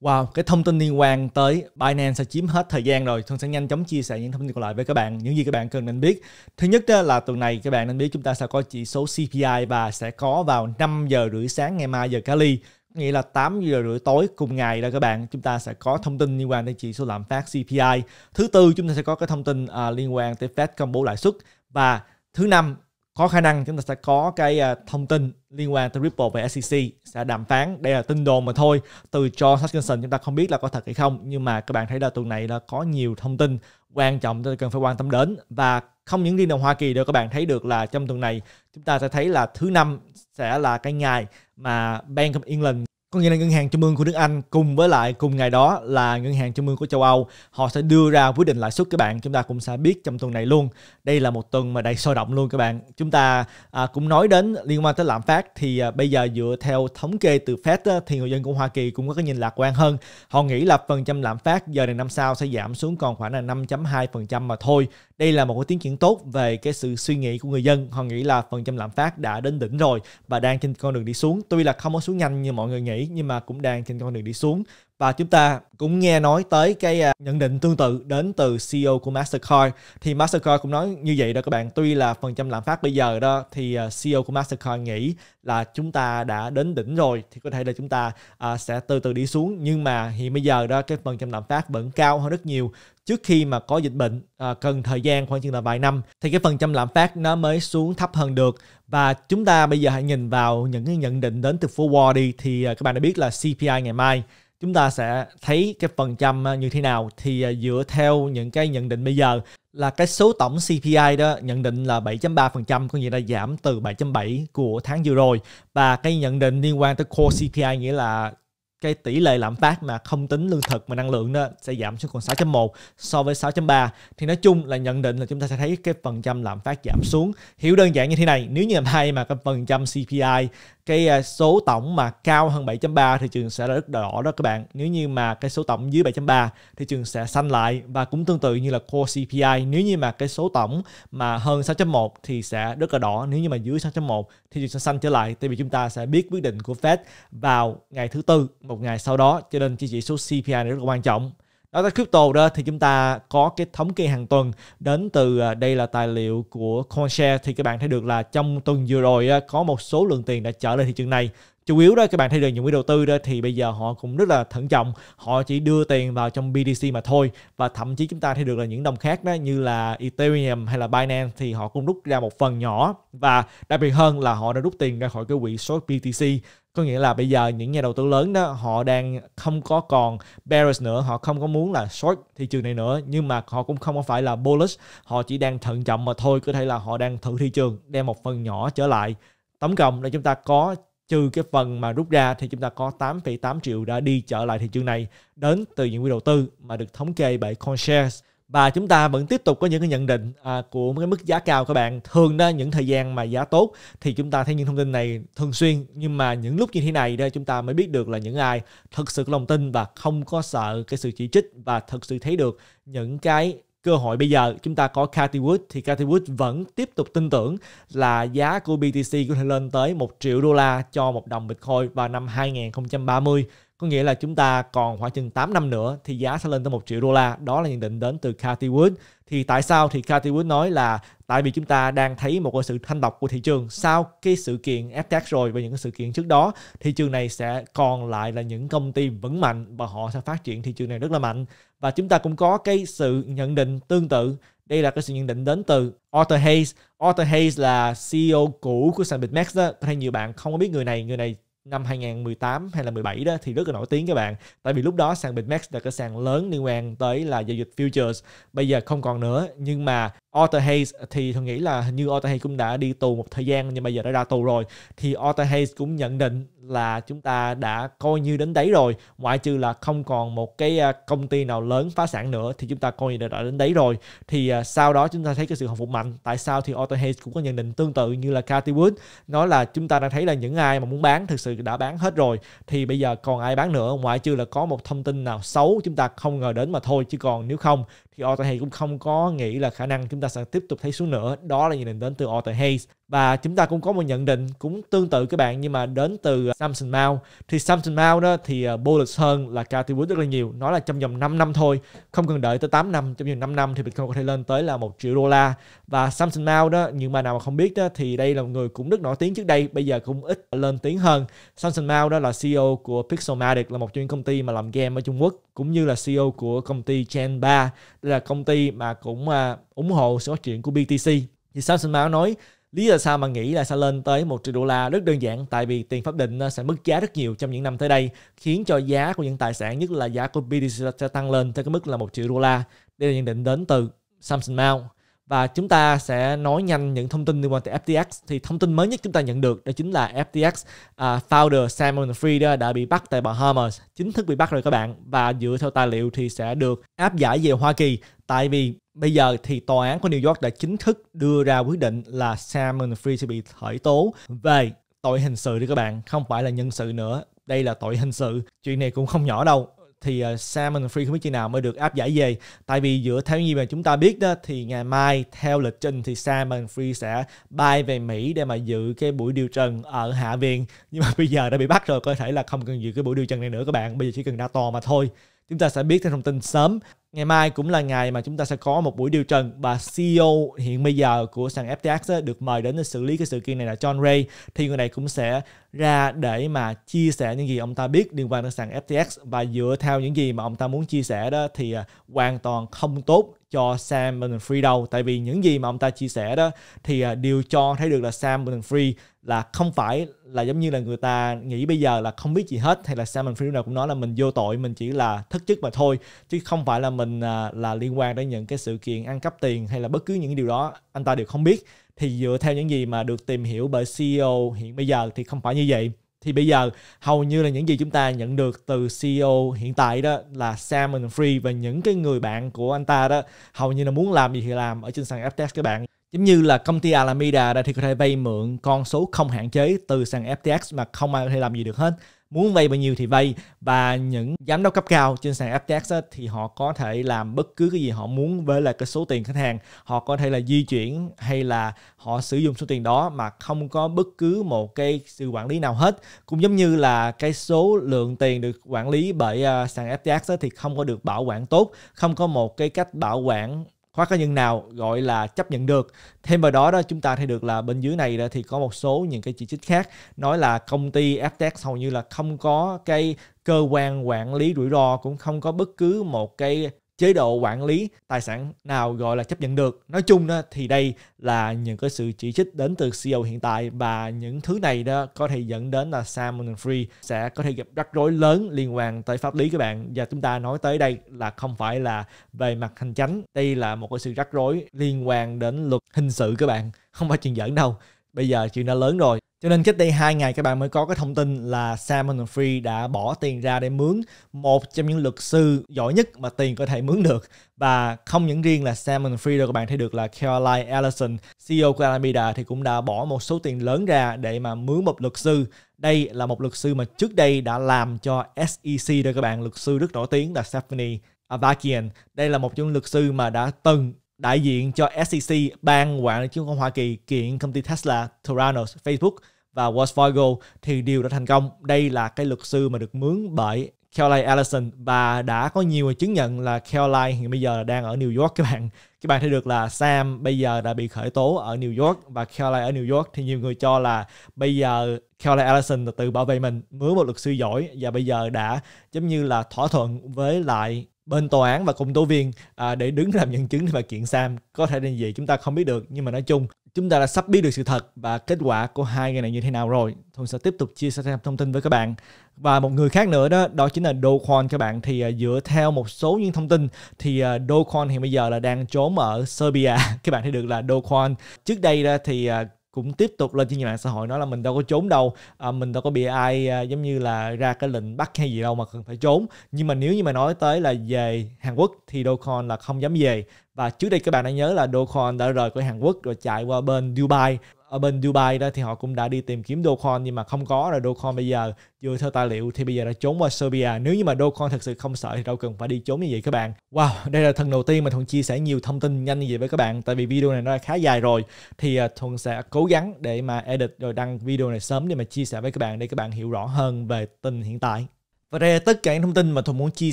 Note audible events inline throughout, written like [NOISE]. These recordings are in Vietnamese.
Wow, cái thông tin liên quan tới Binance sẽ chiếm hết thời gian rồi. Tôi sẽ nhanh chóng chia sẻ những thông tin còn lại với các bạn. Những gì các bạn cần nên biết. Thứ nhất là tuần này các bạn nên biết chúng ta sẽ có chỉ số CPI và sẽ có vào 5 giờ rưỡi sáng ngày mai giờ Cali. Nghĩa là 8 giờ rưỡi tối cùng ngày đó các bạn chúng ta sẽ có thông tin liên quan đến chỉ số lạm phát CPI. Thứ tư chúng ta sẽ có cái thông tin uh, liên quan tới Fed công bố lãi suất và thứ năm có khả năng chúng ta sẽ có cái à, thông tin liên quan tới Ripple và SEC sẽ đàm phán. Đây là tin đồn mà thôi. Từ John Hutchinson chúng ta không biết là có thật hay không, nhưng mà các bạn thấy là tuần này là có nhiều thông tin quan trọng tôi cần phải quan tâm đến. Và không những riêng đồng Hoa Kỳ đâu, các bạn thấy được là trong tuần này chúng ta sẽ thấy là thứ năm sẽ là cái ngày mà Bank of England có nghĩa là ngân hàng trung ương của nước Anh cùng với lại cùng ngày đó là ngân hàng trung ương của châu Âu họ sẽ đưa ra quyết định lãi suất các bạn. Chúng ta cũng sẽ biết trong tuần này luôn. Đây là một tuần mà đầy sôi động luôn các bạn. Chúng ta à, cũng nói đến liên quan tới lạm phát thì à, bây giờ dựa theo thống kê từ Fed á, thì người dân của Hoa Kỳ cũng có cái nhìn lạc quan hơn. Họ nghĩ là phần trăm lạm phát giờ này năm sau sẽ giảm xuống còn khoảng là 5.2 phần trăm mà thôi. Đây là một cái tiến triển tốt về cái sự suy nghĩ của người dân. Họ nghĩ là phần trăm lạm phát đã đến đỉnh rồi và đang trên con đường đi xuống. Tuy là không có xuống nhanh như mọi người nghĩ nhưng mà cũng đang trên con đường đi xuống và chúng ta cũng nghe nói tới cái à, nhận định tương tự đến từ CEO của Mastercard. Thì Mastercard cũng nói như vậy đó các bạn. Tuy là phần trăm lạm phát bây giờ đó thì à, CEO của Mastercard nghĩ là chúng ta đã đến đỉnh rồi thì có thể là chúng ta à, sẽ từ từ đi xuống. Nhưng mà hiện bây giờ đó cái phần trăm lạm phát vẫn cao hơn rất nhiều. Trước khi mà có dịch bệnh à, cần thời gian khoảng chừng là vài năm thì cái phần trăm lạm phát nó mới xuống thấp hơn được. Và chúng ta bây giờ hãy nhìn vào những cái nhận định đến từ forward đi. Thì à, các bạn đã biết là CPI ngày mai chúng ta sẽ thấy cái phần trăm à, như thế nào? Thì à, dựa theo những cái nhận định bây giờ là cái số tổng CPI đó nhận định là 7.3% có nghĩa là giảm từ 7.7 của tháng vừa rồi. Và cái nhận định liên quan tới core CPI nghĩa là cái tỷ lệ lạm phát mà không tính lương thực mà năng lượng đó sẽ giảm xuống còn 6.1 so với 6.3 thì nói chung là nhận định là chúng ta sẽ thấy cái phần trăm lạm phát giảm xuống. Hiểu đơn giản như thế này, nếu như làm hay mà cái phần trăm CPI cái à, số tổng mà cao hơn 7.3 thì trường sẽ là rất đỏ đó các bạn. Nếu như mà cái số tổng dưới 7.3 thì trường sẽ xanh lại và cũng tương tự như là core CPI nếu như mà cái số tổng mà hơn 6.1 thì sẽ rất là đỏ. Nếu như mà dưới 6.1 thì trường sẽ xanh trở lại, tại vì chúng ta sẽ biết quyết định của Fed vào ngày thứ tư một ngày sau đó, cho nên chỉ chỉ số CPI này rất là quan trọng. Đó là crypto đó thì chúng ta có cái thống kê hàng tuần đến từ à, đây là tài liệu của CoinShare. Thì các bạn thấy được là trong tuần vừa rồi à, có một số lượng tiền đã trở lên thị trường này. Chủ yếu đó, các bạn thấy được những quỹ đầu tư đó thì bây giờ họ cũng rất là thận trọng. Họ chỉ đưa tiền vào trong BTC mà thôi. Và thậm chí chúng ta thấy được là những đồng khác đó, như là Ethereum hay là Binance thì họ cũng rút ra một phần nhỏ. Và đặc biệt hơn là họ đã rút tiền ra khỏi cái quỹ short BTC có nghĩa là bây giờ những nhà đầu tư lớn đó họ đang không có còn bearish nữa họ không có muốn là short thị trường này nữa nhưng mà họ cũng không có phải là bullish. Họ chỉ đang thận trọng mà thôi có thể là họ đang thử thị trường đem một phần nhỏ trở lại. Tổng cộng là chúng ta có trừ cái phần mà rút ra thì chúng ta có 8,8 triệu đã đi trở lại thị trường này đến từ những quỹ đầu tư mà được thống kê bởi CoinShares và chúng ta vẫn tiếp tục có những cái nhận định à, của cái mức giá cao các bạn. Thường đó những thời gian mà giá tốt thì chúng ta thấy những thông tin này thường xuyên. Nhưng mà những lúc như thế này đó chúng ta mới biết được là những ai thực sự có lòng tin và không có sợ cái sự chỉ trích và thật sự thấy được những cái cơ hội. Bây giờ chúng ta có Cathy Wood thì Cathy Wood vẫn tiếp tục tin tưởng là giá của BTC có thể lên tới 1 triệu đô la cho một đồng Bitcoin vào năm 2030 có nghĩa là chúng ta còn khoảng chừng 8 năm nữa thì giá sẽ lên tới 1 triệu đô la. Đó là nhận định đến từ Cathy Wood. Thì tại sao thì Cathy Wood nói là tại vì chúng ta đang thấy một cái sự thanh lọc của thị trường sau cái sự kiện FTX rồi và những cái sự kiện trước đó, thị trường này sẽ còn lại là những công ty vững mạnh và họ sẽ phát triển thị trường này rất là mạnh. Và chúng ta cũng có cái sự nhận định tương tự. Đây là cái sự nhận định đến từ Arthur Hayes. Arthur Hayes là CEO cũ của sàn BitMEX đó. Có thể nhiều bạn không có biết người này. Người này năm 2018 hay là 17 đó thì rất là nổi tiếng các bạn. Tại vì lúc đó sàn BitMEX là cái sàn lớn liên quan tới là giao dịch futures. Bây giờ không còn nữa, nhưng mà Arthur Hayes thì tôi nghĩ là hình như Arthur Hayes cũng đã đi tù một thời gian, nhưng bây giờ đã ra tù rồi. Thì Arthur Hayes cũng nhận định là chúng ta đã coi như đến đấy rồi. Ngoại trừ là không còn một cái à, công ty nào lớn phá sản nữa thì chúng ta coi như đã đến đấy rồi. Thì à, sau đó chúng ta thấy cái sự hồi phục mạnh. Tại sao thì Arthur Hayes cũng có nhận định tương tự như là Cathy Wood. Nói là chúng ta đang thấy là những ai mà muốn bán thực sự đã bán hết rồi. Thì bây giờ còn ai bán nữa? Ngoại trừ là có một thông tin nào xấu chúng ta không ngờ đến mà thôi. Chứ còn nếu không thì Arthur Hayes cũng không có nghĩ là khả năng chúng ta sẽ tiếp tục thấy xuống nữa. Đó là nhận định đến từ Arthur Hayes và chúng ta cũng có một nhận định cũng tương tự các bạn nhưng mà đến từ à, Samson Mount thì Samson Mount đó thì à, bullish hơn là Cathy Wood rất là nhiều. Nói là trong vòng 5 năm thôi không cần đợi tới 8 năm. Trong vòng 5 năm thì Bitcoin có thể lên tới là một triệu đô la. Và Samson Mount đó những mà nào mà không biết đó thì đây là một người cũng rất nổi tiếng trước đây bây giờ cũng ít lên tiếng hơn. Samson Mount đó là CEO của Pixelmatic là một trong những công ty mà làm game ở Trung Quốc cũng như là CEO của công ty Gen 3 đây là công ty mà cũng uh, ủng hộ sự phát triển của BTC thì Samson Mount nói Lý do sao mà nghĩ là sẽ lên tới 1 triệu đô la rất đơn giản tại vì tiền pháp định ờ, sẽ mất giá rất nhiều trong những năm tới đây khiến cho giá của những tài sản nhất là giá của BTC sẽ tăng lên tới cái mức là 1 triệu đô la. Đây là nhận định đến từ Samson Mao Và chúng ta sẽ nói nhanh những thông tin liên quan tới FTX. Thì thông tin mới nhất chúng ta nhận được đó chính là FTX uh, à, founder Sam Bankman-Fried ờ, đã bị bắt tại Bahamas, chính thức bị bắt rồi các bạn. Và dựa theo tài liệu thì sẽ được áp giải về Hoa Kỳ. Tại vì bây giờ thì tòa án của New York đã chính thức đưa ra quyết định là Sam Free sẽ bị khởi tố về tội hình sự đi các bạn, không phải là nhân sự nữa. Đây là tội hình sự. Chuyện này cũng không nhỏ đâu. Thì ờ, uh, Sam Free không biết khi nào mới được áp giải về. Tại vì dựa theo như mà chúng ta biết đó thì ngày mai theo lịch trình thì Sam Free sẽ bay về Mỹ để mà dự cái buổi điều trần ở Hạ viện. [LAUGHS] Nhưng mà bây giờ đã bị bắt rồi có thể là không cần dự cái buổi điều trần này nữa các bạn. Bây giờ chỉ cần ra tòa mà thôi. Chúng ta sẽ biết thêm thông tin sớm ngày mai cũng là ngày mà chúng ta sẽ có một buổi điều trần. Và CEO hiện bây giờ của sàn FTX được mời đến để xử lý cái sự kiện này là John Ray. Thì người này cũng sẽ ra để mà chia sẻ những gì ông ta biết liên quan đến sàn FTX và dựa theo những gì mà ông ta muốn chia sẻ đó, thì à, hoàn toàn không tốt cho Sam Bernard-Free đâu. Tại vì những gì mà ông ta chia sẻ đó, thì điều đều cho thấy được là Sam Bernard-Free là không phải là giống như là người ta nghĩ bây giờ là không biết gì hết. Hay là Sam Bernard-Free nào cũng nói là mình vô tội, mình chỉ là thất chức mà thôi, chứ không phải là mình uh, là liên quan đến những cái sự kiện ăn cắp tiền hay là bất cứ những điều đó anh ta đều không biết. Thì dựa theo những gì mà được tìm hiểu bởi CEO hiện bây giờ thì không phải như vậy. Thì bây giờ hầu như là những gì chúng ta nhận được từ CEO hiện tại đó là Sam Free và những cái người bạn của anh ta đó hầu như là muốn làm gì thì làm ở trên sàn FTX các bạn giống như là công ty Alameda đã thì có thể vay mượn con số không hạn chế từ sàn FTX mà không ai có thể làm gì được hết. Muốn vay bao nhiêu thì vay và những giám đốc cấp cao trên sàn FTX á, thì họ có thể làm bất cứ cái gì họ muốn với là cái số tiền khách hàng. Họ có thể là di chuyển hay là họ sử dụng số tiền đó mà không có bất cứ một cái sự quản lý nào hết. Cũng giống như là cái số lượng tiền được quản lý bởi uh, sàn FTX á, thì không có được bảo quản tốt không có một cái cách bảo quản khóa cá nhân nào gọi là chấp nhận được. Thêm vào đó đó, chúng ta thấy được là bên dưới này đó thì có một số những cái chỉ trích khác. Nói là công ty FTX hầu như là không có cái cơ quan quản lý rủi ro, cũng không có bất cứ một cái chế độ quản lý tài sản nào gọi là chấp nhận được. Nói chung đó, thì đây là những cái sự chỉ trích đến từ CEO hiện tại và những thứ này đó có thể dẫn đến là Sam Free sẽ có thể gặp rắc rối lớn liên quan tới pháp lý các bạn. Và chúng ta nói tới đây là không phải là về mặt hành chánh. Đây là một cái sự rắc rối liên quan đến luật hình sự các bạn. Không phải chuyện giỡn đâu bây giờ chuyện đã lớn rồi cho nên cách đây hai ngày các bạn mới có cái thông tin là Sam Free đã bỏ tiền ra để mướn một trong những luật sư giỏi nhất mà tiền có thể mướn được. Và không những riêng là Sam Free đâu các bạn thấy được là Caroline Ellison, CEO của Alameda thì cũng đã bỏ một số tiền lớn ra để mà mướn một luật sư. Đây là một luật sư mà trước đây đã làm cho SEC đó các bạn, luật sư rất nổi tiếng là Stephanie Avakian. Đây là một trong luật sư mà đã từng đại diện cho SEC ban quản lý chứng khoán Hoa Kỳ kiện công ty Tesla, Theranos, Facebook và Wells Fargo thì đều đã thành công. Đây là cái luật sư mà được mướn bởi Caroline Ellison và đã có nhiều chứng nhận là Caroline hiện bây giờ đang ở New York các bạn. Các bạn thấy được là Sam bây giờ đã bị khởi tố ở New York và Caroline ở New York thì nhiều người cho là bây giờ Caroline Ellison tự bảo vệ mình mướn một luật sư giỏi và bây giờ đã giống như là thỏa thuận với lại bên tòa án và công tố viên à, để đứng làm nhân chứng và kiện Sam. Có thể là gì chúng ta không biết được nhưng mà nói chung chúng ta đã sắp biết được sự thật và kết quả của hai ngày này như thế nào rồi. Tôi sẽ tiếp tục chia sẻ thêm thông tin với các bạn. Và một người khác nữa đó đó chính là Do Kwon các bạn. Thì uh, dựa theo một số những thông tin thì uh, Do Kwon hiện bây giờ là đang trốn ở Serbia. [LAUGHS] Các bạn thấy được là Do Kwon trước đây đó thì uh, cũng tiếp tục lên trên mạng xã hội nói là mình đâu có trốn đâu. À, mình đâu có bị ai à, giống như là ra cái lệnh bắt hay gì đâu mà cần phải trốn. Nhưng mà nếu như mà nói tới là về Hàn Quốc thì Dogecoin là không dám về. Và trước đây các bạn đã nhớ là Dogecoin đã rời khỏi Hàn Quốc rồi chạy qua bên Dubai ở bên Dubai đó thì họ cũng đã đi tìm kiếm Dogecoin nhưng mà không có rồi. Dogecoin bây giờ dựa theo tài liệu thì bây giờ đã trốn qua Serbia. Nếu như mà Dogecoin thật sự không sợ thì đâu cần phải đi trốn như vậy các bạn. Wow, đây là thần đầu tiên mà thuận chia sẻ nhiều thông tin nhanh như vậy với các bạn, tại vì video này nó đã khá dài rồi. Thì à, thuận sẽ cố gắng để mà edit rồi đăng video này sớm để mà chia sẻ với các bạn để các bạn hiểu rõ hơn về tình hiện tại và đây là tất cả những thông tin mà Thuận muốn chia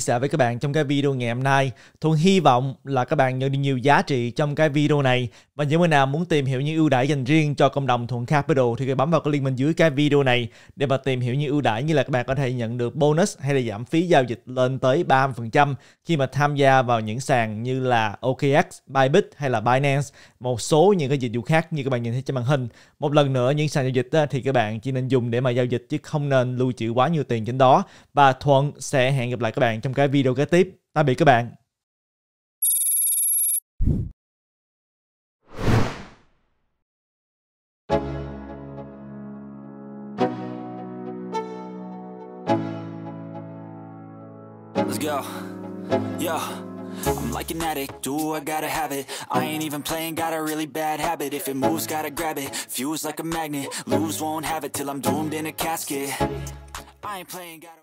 sẻ với các bạn trong cái video ngày hôm nay. Thuận hy vọng là các bạn nhận được nhiều giá trị trong cái video này. Và những người nào muốn tìm hiểu những ưu đãi dành riêng cho cộng đồng Thuận Capital thì hãy bấm vào cái link bên dưới cái video này để mà tìm hiểu những ưu đãi như là các bạn có thể nhận được bonus hay là giảm phí giao dịch lên tới 30% khi mà tham gia vào những sàn như là OKX, Bybit hay là Binance, một số những cái dịch vụ khác như các bạn nhìn thấy trên màn hình. Một lần nữa những sàn giao dịch thì các bạn chỉ nên dùng để mà giao dịch chứ không nên lưu trữ quá nhiều tiền trên đó. và và Thuận sẽ hẹn gặp lại các bạn trong cái video kế tiếp. Tạm biệt các bạn. Let's go. Yeah. I'm like an addict, do I gotta have it I ain't even playing, got a really bad habit If it moves, gotta grab it, fuse like a magnet Lose, won't have it till I'm doomed in a casket I ain't playing, gotta